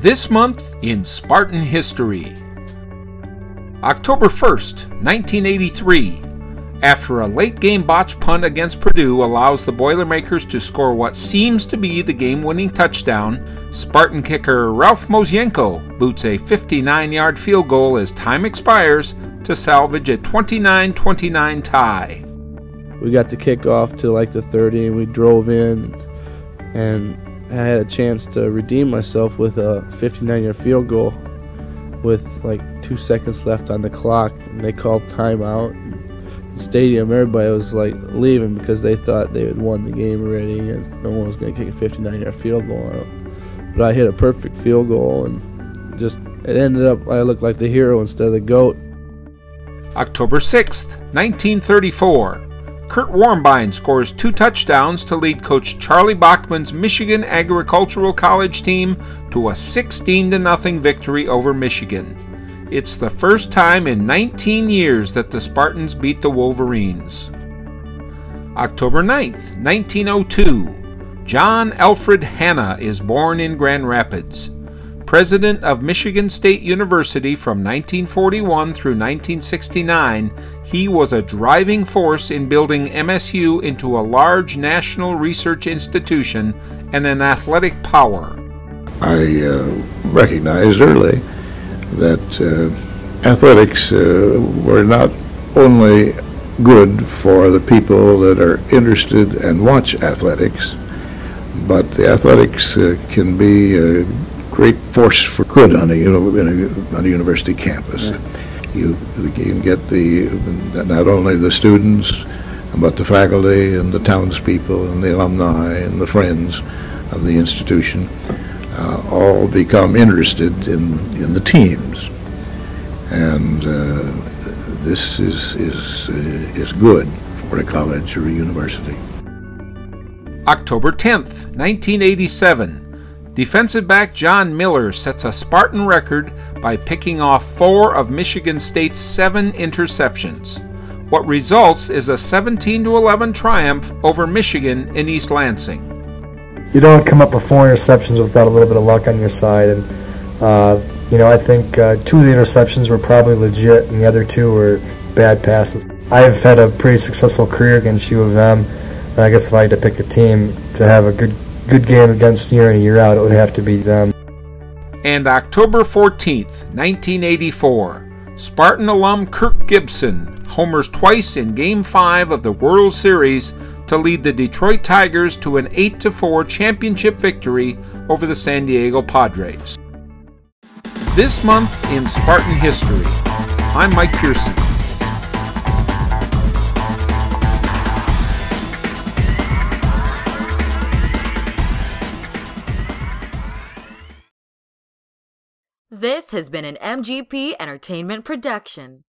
This month in Spartan history. October 1st, 1983. After a late game botch punt against Purdue allows the Boilermakers to score what seems to be the game winning touchdown, Spartan kicker Ralf Mojsiejenko boots a 59 yard field goal as time expires to salvage a 29 29 tie. We got the kickoff to like the 30 and we drove in and I had a chance to redeem myself with a 59 yard field goal with like two seconds left on the clock and they called timeout The stadium, everybody was like leaving because they thought they had won the game already and no one was going to kick a 59 yard field goal. But I hit a perfect field goal and just it ended up I looked like the hero instead of the goat. October 6th, 1934. Kurt Warmbein scores two touchdowns to lead coach Charlie Bachman's Michigan Agricultural College team to a 16 0 victory over Michigan. It's the first time in 19 years that the Spartans beat the Wolverines. October 9th, 1902. John Alfred Hannah is born in Grand Rapids. President of Michigan State University from 1941 through 1969, he was a driving force in building MSU into a large national research institution and an athletic power. I uh, recognized early that uh, athletics uh, were not only good for the people that are interested and watch athletics, but the athletics uh, can be a great force for good on a, a on a university campus. Yeah. You, you can get the not only the students, but the faculty and the townspeople and the alumni and the friends of the institution uh, all become interested in, in the teams. And uh, this is, is, uh, is good for a college or a university. October 10th, 1987. Defensive back John Miller sets a Spartan record by picking off four of Michigan State's seven interceptions. What results is a 17 11 triumph over Michigan in East Lansing you don't come up with four interceptions without a little bit of luck on your side. And uh, you know, I think uh, two of the interceptions were probably legit, and the other two were bad passes. I've had a pretty successful career against U of M, and I guess if I had to pick a team to have a good good game against year in and year out, it would have to be them. And October 14th, 1984, Spartan alum Kirk Gibson homers twice in Game 5 of the World Series to lead the Detroit Tigers to an 8 4 championship victory over the San Diego Padres. This month in Spartan history, I'm Mike Pearson. This has been an MGP Entertainment production.